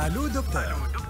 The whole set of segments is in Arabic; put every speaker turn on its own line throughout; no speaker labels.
Allô docteur.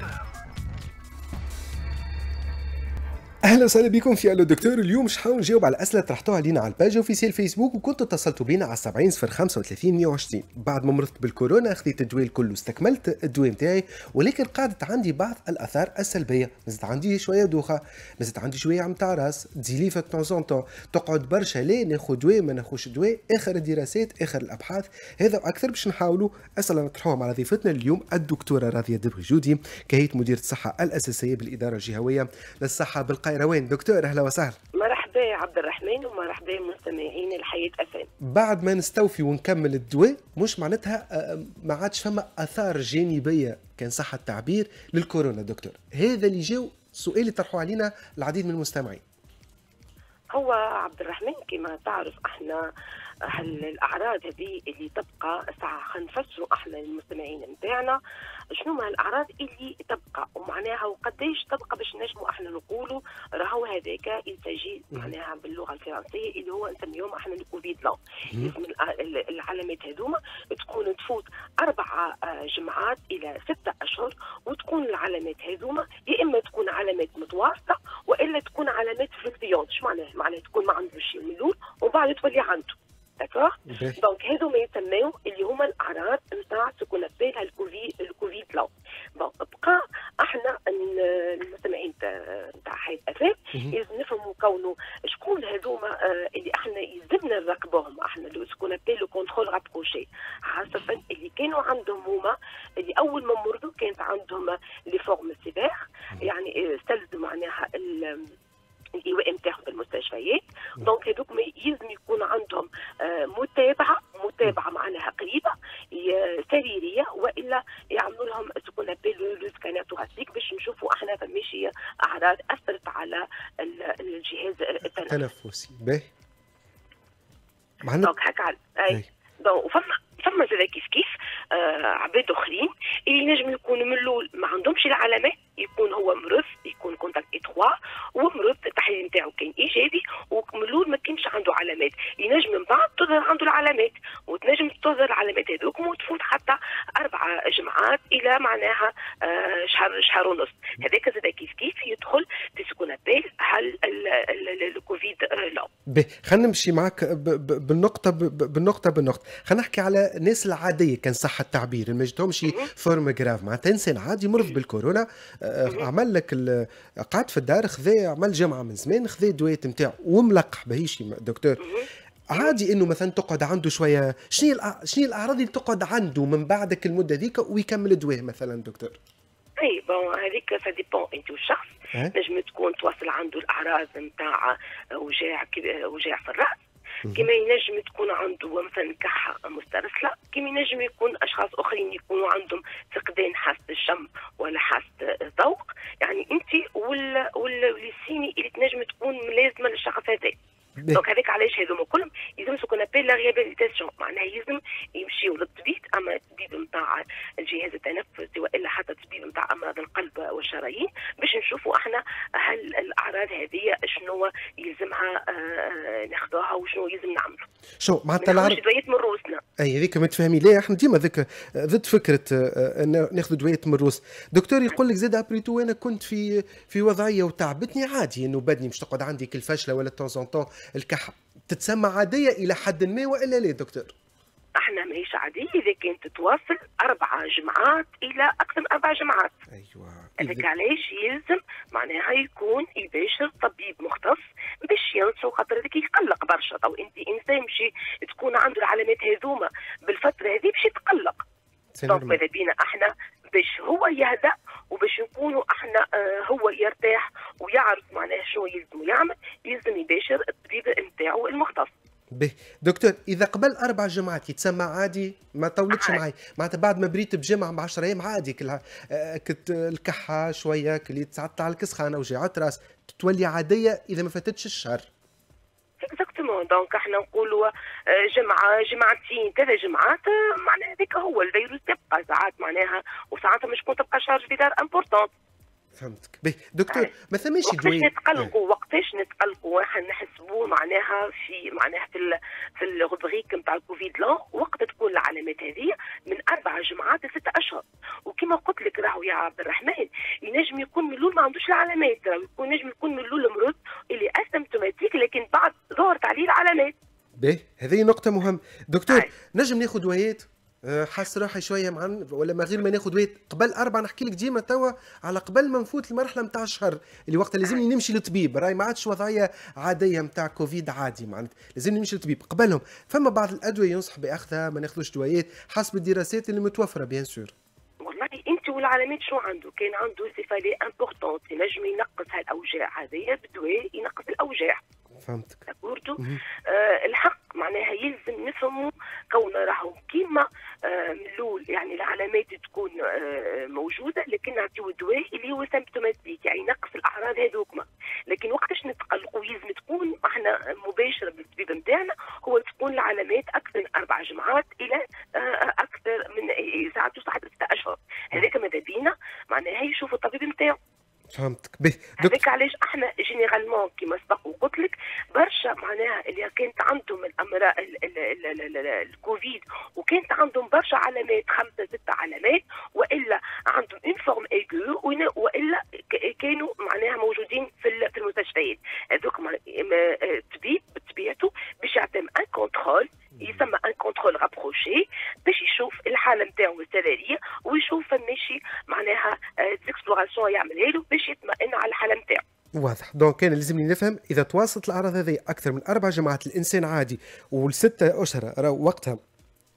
أهلا وسهلا بكم في Allô docteur. اليوم مش نجاوب على الاسئله طرحتوها علينا على ال page officielle فيسبوك وكنتوا اتصلتوا بينا على 70 صفر 35 120 بعد ما مرضت بالكورونا خذيت الدواء الكل واستكملت الدواء نتاعي ولكن قعدت عندي بعض الأثار السلبية. مازلت عندي شوية دوخة مازلت عندي شوية وجع تاع راس تزيلي في طون تقعد برشا لا ناخذ دواء ما ناخذش دواء آخر الدراسات آخر الأبحاث. هذا وأكثر باش نحاولوا. أسئلة نطرحوها على ضيفتنا اليوم الدكتورة راضيه دبغي جودي كهيئة مديرة الصحة الأساسية بالإدارة الجهوية للصحة بالقيروان دكتور أهلا وسهلا.
مرحبا يا عبد الرحمن ومرحبا مستمعين الحياة أفهم
بعد ما نستوفي ونكمل الدواء مش معناتها آه، ما عادش فما آثار جانبية كان صح التعبير للكورونا دكتور. هذا اللي جاو سؤال اللي طرحوه علينا العديد من المستمعين.
هو عبد الرحمن كما تعرف إحنا هل الاعراض هذه اللي تبقى ساعة. خلينا نفسروا إحنا للمستمعين نتاعنا شنو الأعراض اللي تبقى؟ ومعناها وقديش تبقى باش نجموا أحنا نقولوا راهو هذاك ينتجي معناها باللغة الفرنسية اللي هو نسميهم أحنا الكوفيد لون. لازم العلامات هذوما تكون تفوت أربع آه، جمعات إلى ستة أشهر وتكون العلامات هذوما يا إما تكون علامات متواصله وإلا تكون علامات fluctuantes شو معناها؟ معناها تكون ما عندوش شيء من الأول ومن بعد تولي عنده. d'accord donc هذو ما يسميو اللي هما الأعراض نتاع ce qu'on appelle الكوفيد الكوفيد long. bon بقى أحنا المستمعين نتاع حياة FM لازم نفهموا كونه شكون هذوما آه، اللي أحنا يلزمنا نراقبوهم. أحنا له ce qu'on appelle contrôle rapproché. خاصه اللي كانوا عندهم هما اللي أول ما مرضوا كانت عندهم les formes sévères. يعني استلزم معناها الايواء نتاعهم في المستشفيات. donc هذوك يلزم يكون عندهم آه، متابعة متابعة معناها قريبة سريرية وإلا يعملوا لهم ce qu'on le scanner thoracique باش نشوفوا إحنا فماش أعراض أثرت على الجهاز
التنفسي. باهي.
دونك هكا. أي. donc وفما فما زاد كيف كيف. عباد أخرين اللي ينجم يكونوا من الأول ما عندهمش العلامات يكون هو مرض يكون contact étroit ومرض التحليل نتاعو كان إيجابي ومن الأول ما كانش عنده علامات. ينجم من بعد تظهر عنده العلامات وتنجم تظهر العلامات هذوك وتفوت حتى أربع جمعات إلى معناها آه شهر شهر ونص. هذاك زاد كيف كيف يدخل في ce qu'on appelle الكوفيد لا.
خلينا نمشي معك بالنقطة بالنقطة بالنقطة. خلينا نحكي على الناس العادية كان صح التعبير. ما جاتهمش forme grave معناتها انسان عادي مرض بالكورونا آه، عمل لك قعد في الدار خذا عمل جمعة من زمان خذا الدويات نتاعو وملقح بهيش دكتور. عادي إنه مثلا تقعد عنده شوية. شنو شنو الأعراض اللي تقعد عنده من بعدك المدة ذيك ويكمل الدواء مثلا دكتور؟
et bon هذيك ça dépend انت والشخص نجم تكون توصل عنده الأعراض نتاع وجاع وجاع في الرأس. كما ينجم تكون عنده مثلا كحه مسترسله كما ينجم يكون أشخاص أخرين يكونوا عندهم فقدان حاسة الشم ولا حاسة الذوق. يعني انت ولا ولا اللي تنجم تكون ملازمة للشخص هذا. donc هذاك علاش هذوما كلهم يلزم ce qu'on appelle la réhabilitation معناها يلزم يمشيو للطبيب أما الطبيب نتاع الجهاز التنفسي والا حتى الطبيب نتاع أمراض القلب والشرايين باش نشوفوا أحنا هل الأعراض هذه شنو يلزمها آه ناخذوها وشنو يلزم نعملوا.
شو معناتها
العرض من روسنا
أي هذيك متفاهمين لا إحنا ديما ذيك ضد فكرة آه، إن ناخذ دويات من روس دكتور يقول لك زاد après tout أنا كنت في في وضعية وتعبتني عادي إنه بدني مش تقعد عندي كل فشله ولا de temps en temps الكحه تتسمى عادية إلى حد ما وإلا لا دكتور؟
إحنا ماهيش عادية إذا كانت تتواصل أربع جمعات إلى أكثر من أربع جمعات
أيوه.
هذاك علاش يلزم؟ معناها يكون يباشر طبيب مختص باش ينسوا خاطر هذاك يقلق برشا. أو أنت إنسان مشي تكون عنده العلامات هذوما بالفترة هذه باش يتقلق. دونك ماذا بينا إحنا باش هو يهدأ وباش نكونوا إحنا آه هو يرتاح ويعرف معناه شو يلزم يعمل يلزم يباشر الطبيب نتاعو المختص.
به. دكتور إذا قبل أربع جمعات يتسمى عادي ما طولتش معي. معناتها بعد ما بريت بجمعه ب 10 أيام عادي كلها آه، كت الكحة شوية كلي تعطى على الكسخانة وجعت راس تولي عادية إذا ما فاتتش الشهر.
exactement donc إحنا نقولوا جمعه جمعتين ثلاث جمعات معناها هذاك هو الفيروس يبقى ساعات معناها وساعات مش تبقى charge virale importante
فهمتك. دكتور آه. ما ثماش
دواء وقتاش نتقلقوا؟ وقتاش نتقلقوا؟ نحسبوه معناها في معناها في ال في ال rubrique نتاع ال Covid long وقت تكون العلامات هذه من أربع جمعات لست أشهر. وكما كما قلت لك راهو يا عبد الرحمن ينجم يكون من الأول ما عندوش العلامات. راهو يكون ينجم يكون من الأول مرض اللي asymptomatique لكن بعد ظهرت عليه العلامات.
باهي هذه نقطة مهمة. دكتور. نجم ناخذ دوايات حاس روحي شوية مع ولا ما غير ما ناخذ ويت قبل أربع نحكي لك ديما توا على قبل ما نفوت المرحلة نتاع الشهر اللي وقتها لازمني نمشي للطبيب. راي ما عادش وضعية عادية نتاع كوفيد عادي معناتها لازمني نمشي للطبيب. قبلهم فما بعض الأدوية ينصح بأخذها ما ناخذوش دوايات حسب الدراسات اللي متوفرة bien sûr
والله أنت والعلامات شو عنده؟ كان عنده céphalée importante ينجم ينقص هالأوجاع هذه بدواء ينقص الأوجاع.
فهمتك.
آه الحق معناها يلزم نفهموا كون راهو كيما من الأول يعني العلامات تكون آه موجودة لكن نعطيو دواء اللي هو symptomatique يعني ينقص الأعراض هذوكما لكن وقتاش نتقلقوا؟ يلزم تكون إحنا مباشرة بالطبيب نتاعنا هو تكون العلامات أكثر من أربع جمعات إلى آه أكثر من ساعات توصل حتى ستة أشهر. هذاك ماذا بينا؟ معناها يشوف الطبيب نتاعو
فهمتك. به.
هذاك علاش إحنا généralement كيما سبق وقلت لك برشا معناها اللي كانت عندهم الأمراض ال- ال- ال- ال- ال- الكوفيد وكانت عندهم برشا علامات خمسة ستة علامات وإلا عندهم une forme aiguë والا كانوا معناها موجودين في في المستشفيات. هذوك الطبيب بطبيعته باش يعطيهم un contrôle يسمى un contrôle rapproché باش يشوف الحالة نتاعو السريرية ويشوف ماشي معناها d'exploration يعملها له باش يطمئن على الحاله نتاعو
واضح donc كان لازمني نفهم إذا تواصلت الأعراض هذه أكثر من أربع جمعات الإنسان عادي والستة أشهر راهو وقتها.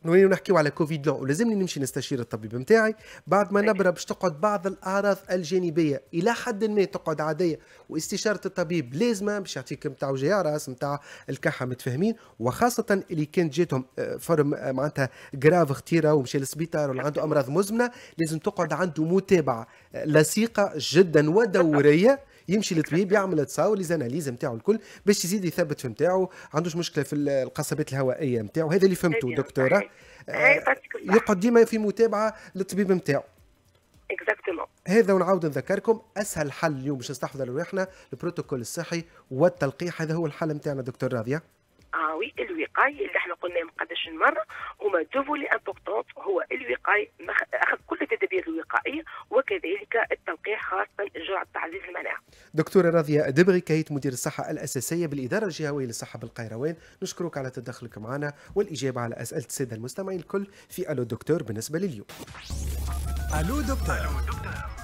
نوليو نحكيو على Covid long ولازمني نمشي نستشير الطبيب نتاعي بعد ما نبرأ باش تقعد بعض الأعراض الجانبية إلى حد ما تقعد عادية. واستشارة الطبيب لازمة باش يعطيك نتاع وجع رأس نتاع الكحة متفاهمين. وخاصة اللي كانت جاتهم آه، forme آه، معناتها grave خطيرة ومشى للسبيطار ولا عنده أمراض مزمنة لازم تقعد عنده متابعة آه، لصيقة جدا ودورية. يمشي للطبيب يعمل تصاور les analyses نتاعو الكل باش يزيد يثبت في نتاعو عندوش مشكلة في القصبات الهوائية نتاعو هذا اللي فهمته
هذه- دكتورة.
آه، يقعد ديما في متابعة للطبيب نتاعو
exactement
هذا ونعاود نذكركم أسهل حل اليوم باش نستحفظ على رواحنا البروتوكول الصحي والتلقيح. هذا هو الحل نتاعنا دكتور راضيه
آه oui الوقاية اللي إحنا قلنا من قداش من مرة هما deux volets importants هو الوقاية اخذ كل التدابير الوقائية وكذلك التلقيح خاصه جرعة تعزيز المناعة.
دكتورة راضية دبغي كهيت مدير الصحة الأساسية بالإدارة الجهوية للصحة بالقيروان نشكرك على تدخلك معنا والإجابة على أسئلة السادة المستمعين الكل في ألو دكتور بالنسبة لليوم.
ألو دكتور.